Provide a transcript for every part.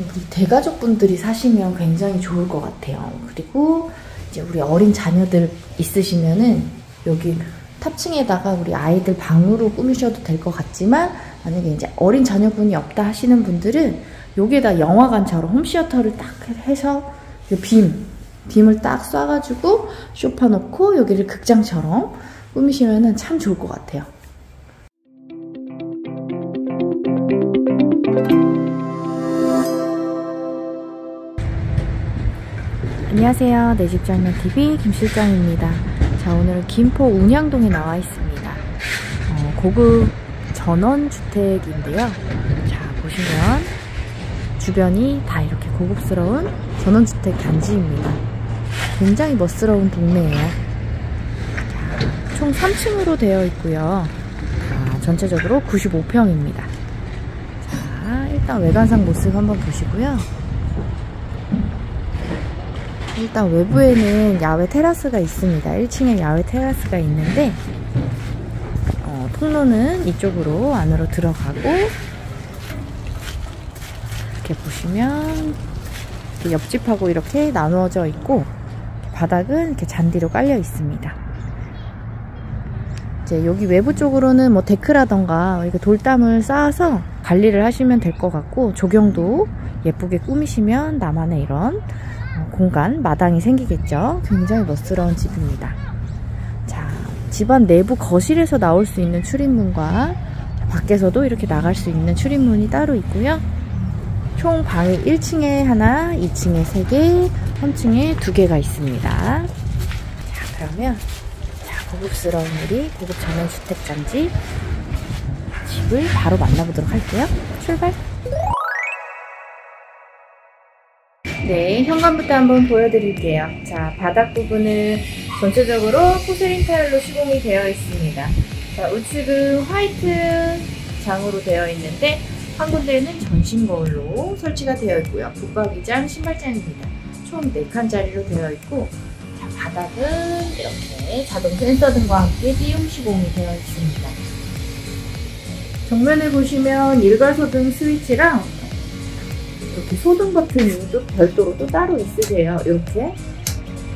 우리 대가족분들이 사시면 굉장히 좋을 것 같아요. 그리고 이제 우리 어린 자녀들 있으시면은 여기 탑층에다가 우리 아이들 방으로 꾸미셔도 될 것 같지만 만약에 이제 어린 자녀분이 없다 하시는 분들은 여기에다 영화관처럼 홈시어터를 딱 해서 빔, 빔을 딱 쏴가지고 쇼파 놓고 여기를 극장처럼 꾸미시면 참 좋을 것 같아요. 안녕하세요. 내집장면TV 김실장입니다. 자, 오늘은 김포 운양동에 나와 있습니다. 어, 고급 전원주택인데요. 자, 보시면 주변이 다 이렇게 고급스러운 전원주택 단지입니다. 굉장히 멋스러운 동네예요. 자, 총 3층으로 되어 있고요. 자, 전체적으로 95평입니다. 자, 일단 외관상 모습 한번 보시고요. 일단 외부에는 야외 테라스가 있습니다. 1층에 야외 테라스가 있는데 어, 통로는 이쪽으로 안으로 들어가고 이렇게 보시면 이렇게 옆집하고 이렇게 나누어져 있고 바닥은 이렇게 잔디로 깔려 있습니다. 이제 여기 외부 쪽으로는 뭐 데크라던가 이렇게 돌담을 쌓아서 관리를 하시면 될 것 같고 조경도 예쁘게 꾸미시면 나만의 이런 공간, 마당이 생기겠죠. 굉장히 멋스러운 집입니다. 자, 집안 내부 거실에서 나올 수 있는 출입문과 밖에서도 이렇게 나갈 수 있는 출입문이 따로 있고요. 총 방이 1층에 하나, 2층에 3개, 3층에 2개가 있습니다. 자, 그러면 자, 고급스러운 우리 고급 전원주택단지 집을 바로 만나보도록 할게요. 출발! 네, 현관부터 한번 보여드릴게요. 자, 바닥 부분은 전체적으로 포세린 타일로 시공이 되어 있습니다. 자, 우측은 화이트 장으로 되어 있는데 한 군데는 전신 거울로 설치가 되어 있고요. 붙박이장, 신발장입니다. 총 4칸짜리로 되어 있고 자, 바닥은 이렇게 자동 센서 등과 함께 띄움 시공이 되어 있습니다. 정면에 보시면 일괄소등 스위치랑 이렇게 소등 버튼이 또 별도로 또 따로 있으세요. 이렇게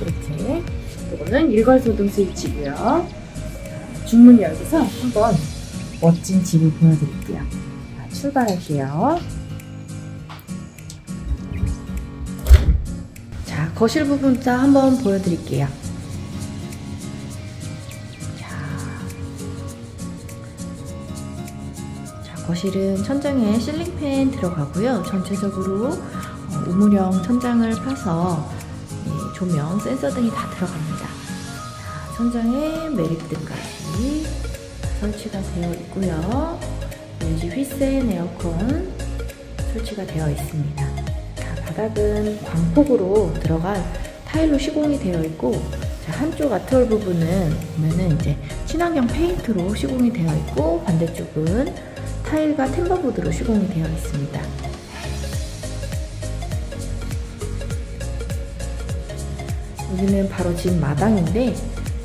이렇게 이거는 일괄소등 스위치고요. 중문 열기서 한번 멋진 집을 보여드릴게요. 자, 출발할게요. 자, 거실 부분부터 한번 보여드릴게요. 거실은 천장에 실링팬 들어가고요. 전체적으로 어, 우물형 천장을 파서 조명, 센서 등이 다 들어갑니다. 천장에 매립등까지 설치가 되어 있고요. LG 휘센 에어컨 설치가 되어 있습니다. 바닥은 광폭으로 들어간 타일로 시공이 되어 있고 한쪽 아트월 부분은 보면은 이제 친환경 페인트로 시공이 되어 있고 반대쪽은 타일과 템버보드로 시공이 되어 있습니다. 여기는 바로 집 마당인데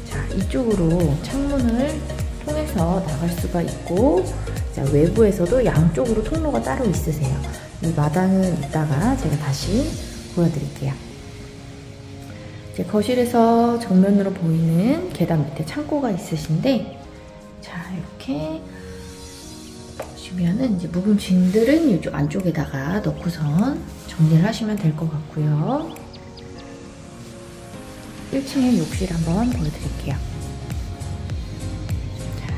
자 이쪽으로 창문을 통해서 나갈 수가 있고 자, 외부에서도 양쪽으로 통로가 따로 있으세요. 이 마당은 이따가 제가 다시 보여드릴게요. 이제 거실에서 정면으로 보이는 계단 밑에 창고가 있으신데 자 이렇게 주면은 이제 묵은 짐들은 이쪽 안쪽에다가 넣고선 정리를 하시면 될 것 같고요. 1층의 욕실 한번 보여드릴게요. 자,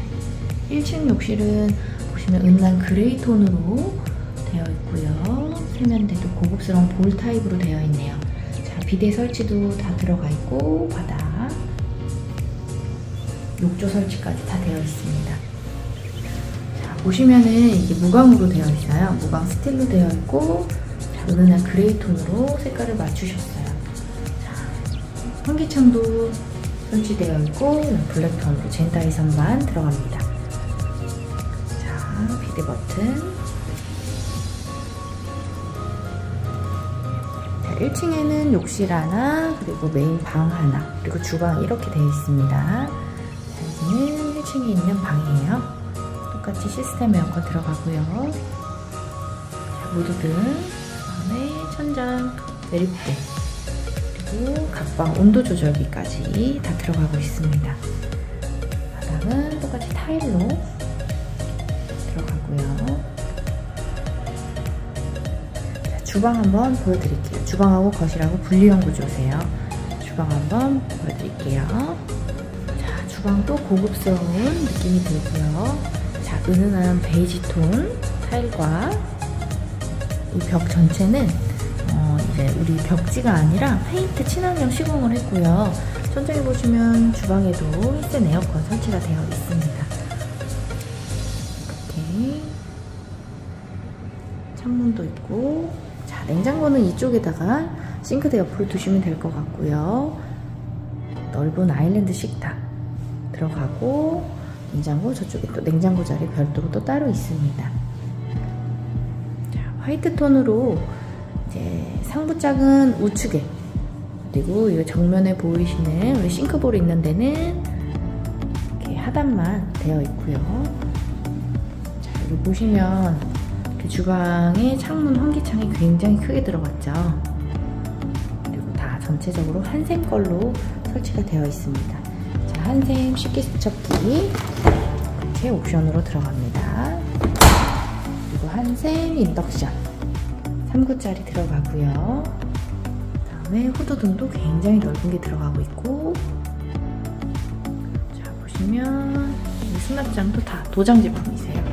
1층 욕실은 보시면 은은한 그레이 톤으로 되어 있고요. 세면대도 고급스러운 볼 타입으로 되어 있네요. 자, 비데 설치도 다 들어가 있고 바닥 욕조 설치까지 다 되어 있습니다. 보시면은 이게 무광으로 되어 있어요. 무광 스틸로 되어 있고 은은한 그레이 톤으로 색깔을 맞추셨어요. 자, 환기창도 설치되어 있고 블랙톤으로 젠다이 선반 들어갑니다. 자, 비드 버튼 1층에는 욕실 하나, 그리고 메인 방 하나, 그리고 주방 이렇게 되어 있습니다. 자, 여기는 1층에 있는 방이에요. 똑같이 시스템 에어컨 들어가고요. 모두등 그다음에 천장 내리부대 그리고 각방 온도 조절기까지 다 들어가고 있습니다. 바닥은 똑같이 타일로 들어가고요. 자, 주방 한번 보여드릴게요. 주방하고 거실하고 분리형 구조세요. 주방 한번 보여드릴게요. 자, 주방도 고급스러운 느낌이 들고요. 자, 은은한 베이지 톤 타일과 이 벽 전체는 어, 이제 우리 벽지가 아니라 페인트 친환경 시공을 했고요. 천장에 보시면 주방에도 힐센 에어컨 설치가 되어 있습니다. 이렇게 창문도 있고 자 냉장고는 이쪽에다가 싱크대 옆으로 두시면 될 것 같고요. 넓은 아일랜드 식탁 들어가고 냉장고 저쪽에 또 냉장고 자리 별도로 또 따로 있습니다. 자, 화이트 톤으로 이제 상부짝은 우측에 그리고 이 정면에 보이시는 우리 싱크볼이 있는 데는 이렇게 하단만 되어 있고요. 자, 여기 보시면 주방에 창문 환기창이 굉장히 크게 들어갔죠. 그리고 다 전체적으로 한샘 걸로 설치가 되어 있습니다. 자, 한샘 식기 세척기 이렇게 옵션으로 들어갑니다. 그리고 한샘 인덕션 3구짜리 들어가고요. 다음에 후드등도 굉장히 넓은 게 들어가고 있고 자 보시면 이 수납장도 다 도장 제품이세요.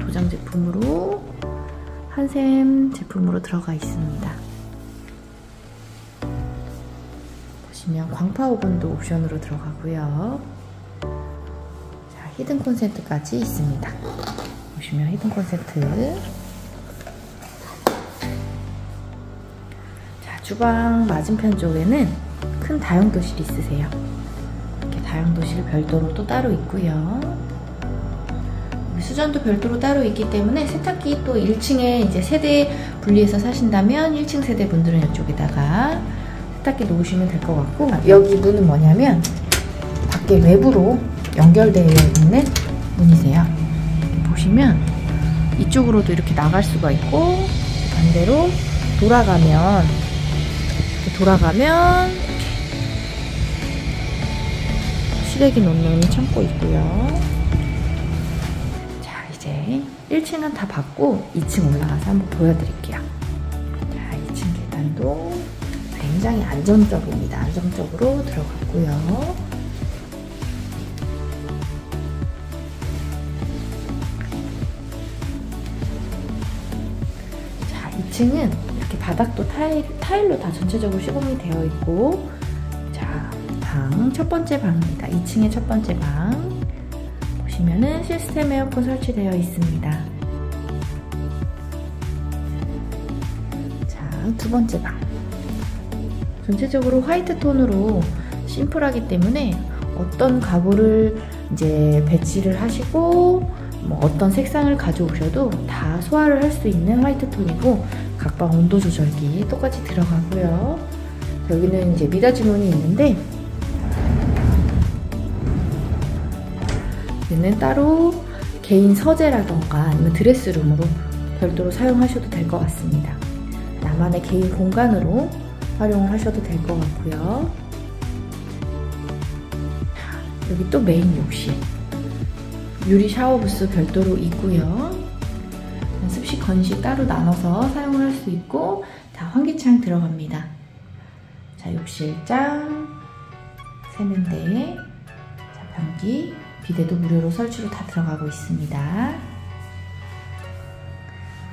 도장 제품으로 한샘 제품으로 들어가 있습니다. 보시면 광파 오븐도 옵션으로 들어가고요. 자 히든 콘센트까지 있습니다. 보시면 히든 콘센트 주방 맞은편 쪽에는 큰 다용도실 있으세요. 이렇게 다용도실 별도로 또 따로 있고요. 수전도 별도로 따로 있기 때문에 세탁기 또 1층에 이제 세대 분리해서 사신다면 1층 세대 분들은 이쪽에다가 세탁기 놓으시면 될 것 같고 여기 문은 뭐냐면 밖에 외부로 연결되어 있는 문이세요. 보시면 이쪽으로도 이렇게 나갈 수가 있고 반대로 돌아가면 돌아가면 시래기 놓는 창고 있고요. 자 이제 1층은 다 받고 2층 올라가서 한번 보여드릴게요. 자 2층 계단도 굉장히 안정적입니다. 안정적으로 들어갔고요. 자 2층은 이렇게 바닥도 타일, 타일로 다 전체적으로 시공이 되어 있고 자, 방 첫 번째 방입니다. 2층의 첫 번째 방 보시면은 시스템 에어컨 설치되어 있습니다. 자, 두 번째 방 전체적으로 화이트 톤으로 심플하기 때문에 어떤 가구를 이제 배치를 하시고 뭐 어떤 색상을 가져오셔도 다 소화를 할 수 있는 화이트 톤이고 각방 온도 조절기 똑같이 들어가고요. 여기는 이제 미닫이 문이 있는데 얘는 따로 개인 서재라던가 아니면 드레스룸으로 별도로 사용하셔도 될 것 같습니다. 나만의 개인 공간으로 활용을 하셔도 될 것 같고요. 여기 또 메인 욕실 유리 샤워 부스 별도로 있고요. 습식, 건식 따로 나눠서 사용을 할 수 있고 다 환기창 들어갑니다. 자, 욕실장, 세면대, 자, 변기, 비데도 무료로 설치로 다 들어가고 있습니다.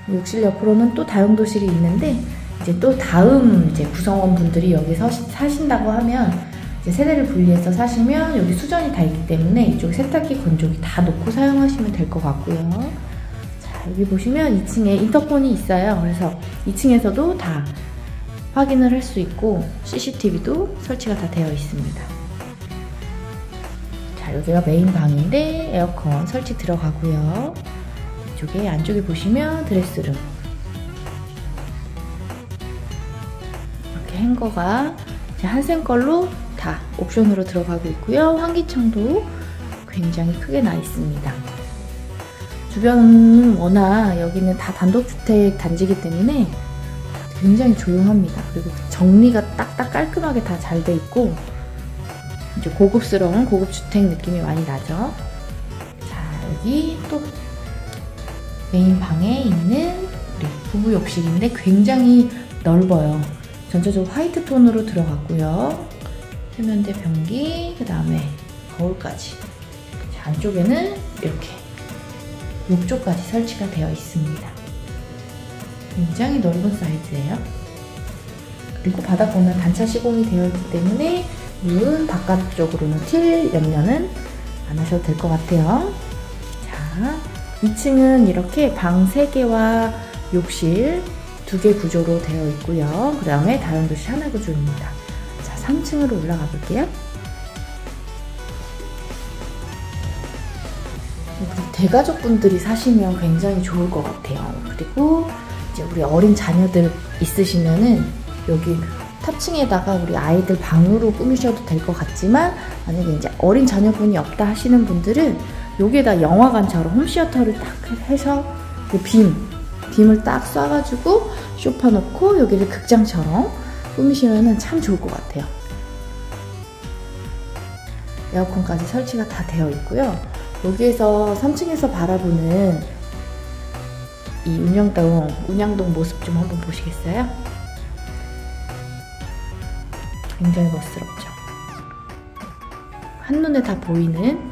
욕실 옆으로는 또 다용도실이 있는데 이제 또 다음 이제 구성원 분들이 여기서 사신다고 하면 이제 세대를 분리해서 사시면 여기 수전이 다 있기 때문에 이쪽 세탁기 건조기 다 놓고 사용하시면 될 것 같고요. 자, 여기 보시면 2층에 인터폰이 있어요. 그래서 2층에서도 다 확인을 할 수 있고 CCTV도 설치가 다 되어 있습니다. 자, 여기가 메인 방인데 에어컨 설치 들어가고요. 이쪽에 안쪽에 보시면 드레스룸 행거가 한샘 걸로 다 옵션으로 들어가고 있고요. 환기창도 굉장히 크게 나 있습니다. 주변은 워낙 여기는 다 단독주택 단지이기 때문에 굉장히 조용합니다. 그리고 정리가 딱딱 깔끔하게 다 잘 돼 있고 이제 고급스러운 고급 주택 느낌이 많이 나죠. 자 여기 또 메인 방에 있는 우리 부부 욕실인데 굉장히 넓어요. 전체적으로 화이트 톤으로 들어갔고요. 세면대 변기, 그 다음에 거울까지. 자, 안쪽에는 이렇게 욕조까지 설치가 되어 있습니다. 굉장히 넓은 사이즈예요. 그리고 바닥보는 단차 시공이 되어 있기 때문에 문 바깥쪽으로는 틸 염려는 안 하셔도 될 것 같아요. 자, 2층은 이렇게 방 3개와 욕실 2개 구조로 되어 있고요. 그 다음에 다용도실 하나 구조입니다. 자, 3층으로 올라가 볼게요. 대가족분들이 사시면 굉장히 좋을 것 같아요. 그리고 이제 우리 어린 자녀들 있으시면은 여기 탑층에다가 우리 아이들 방으로 꾸미셔도 될 것 같지만 만약에 이제 어린 자녀분이 없다 하시는 분들은 여기에다 영화관처럼 홈시어터를 딱 해서 빔, 빔을 딱 쏴가지고 쇼파 놓고 여기를 극장처럼 꾸미시면 참 좋을 것 같아요. 에어컨까지 설치가 다 되어 있고요. 여기에서 3층에서 바라보는 이 운영동, 운양동 모습 좀 한번 보시겠어요? 굉장히 멋스럽죠? 한눈에 다 보이는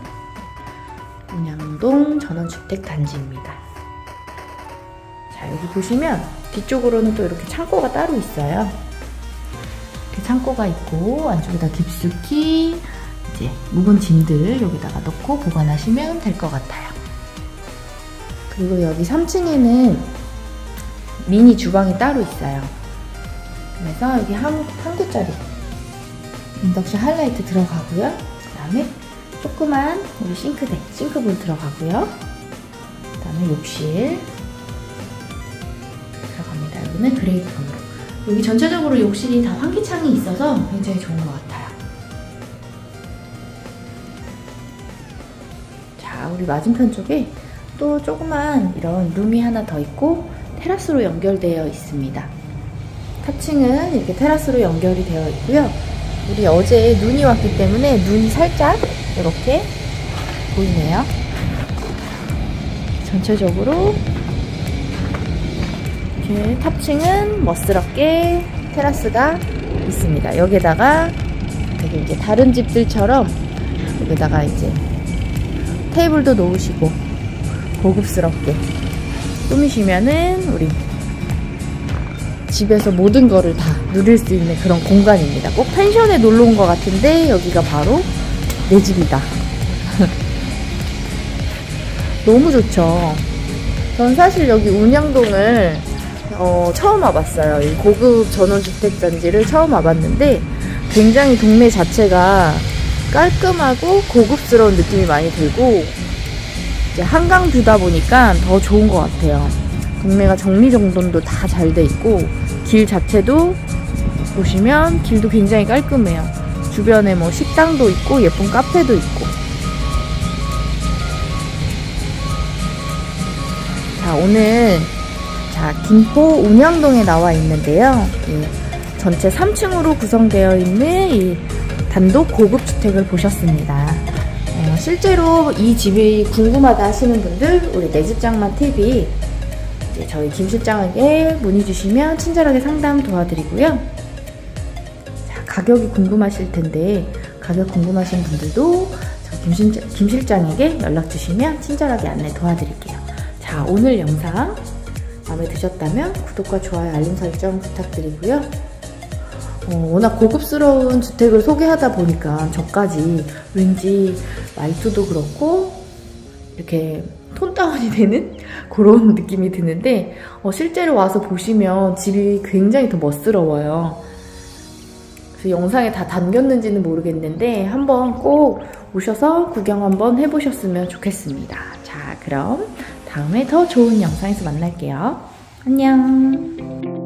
운양동 전원주택 단지입니다. 자, 여기 보시면 뒤쪽으로는 또 이렇게 창고가 따로 있어요. 이렇게 창고가 있고 안쪽에다 깊숙이 이제 묵은 짐들 여기다가 넣고 보관하시면 될 것 같아요. 그리고 여기 3층에는 미니 주방이 따로 있어요. 그래서 여기 한, 한 구짜리 인덕션 하이라이트 들어가고요. 그 다음에 조그만 우리 싱크대, 싱크볼 들어가고요. 그 다음에 욕실 여기는 그레이 톤으로. 여기 전체적으로 욕실이 다 환기창이 있어서 굉장히 좋은 것 같아요. 자, 우리 맞은편 쪽에 또 조그만 이런 룸이 하나 더 있고 테라스로 연결되어 있습니다. 탑층은 이렇게 테라스로 연결이 되어 있고요. 우리 어제 눈이 왔기 때문에 눈이 살짝 이렇게 보이네요. 전체적으로 이렇게 탑층은 멋스럽게 테라스가 있습니다. 여기다가 되게 이제 다른 집들처럼 여기다가 이제 테이블도 놓으시고 고급스럽게 꾸미시면은 우리 집에서 모든 거를 다 누릴 수 있는 그런 공간입니다. 꼭 펜션에 놀러 온 것 같은데 여기가 바로 내 집이다. 너무 좋죠. 전 사실 여기 운양동을 어, 처음 와봤어요. 이 고급 전원주택 단지를 처음 와봤는데 굉장히 동네 자체가 깔끔하고 고급스러운 느낌이 많이 들고 이제 한강 뷰다 보니까 더 좋은 것 같아요. 동네가 정리정돈도 다 잘 돼 있고 길 자체도 보시면 길도 굉장히 깔끔해요. 주변에 뭐 식당도 있고 예쁜 카페도 있고 자 오늘 자 김포 운영동에 나와 있는데요. 전체 3층으로 구성되어 있는 이 단독 고급 주택을 보셨습니다. 어, 실제로 이 집이 궁금하다 하시는 분들 우리 내 집장만 TV 저희 김 실장에게 문의 주시면 친절하게 상담 도와드리고요. 자, 가격이 궁금하실 텐데 가격 궁금하신 분들도 김, 실장, 김 실장에게 연락 주시면 친절하게 안내 도와드릴게요. 자 오늘 영상 마음에 드셨다면 구독과 좋아요 알림 설정 부탁드리고요. 어, 워낙 고급스러운 주택을 소개하다 보니까 저까지 왠지 말투도 그렇고 이렇게 톤 다운이 되는 그런 느낌이 드는데 어, 실제로 와서 보시면 집이 굉장히 더 멋스러워요. 그래서 영상에 다 담겼는지는 모르겠는데 한번 꼭 오셔서 구경 한번 해보셨으면 좋겠습니다. 자 그럼 다음에 더 좋은 영상에서 만날게요. 안녕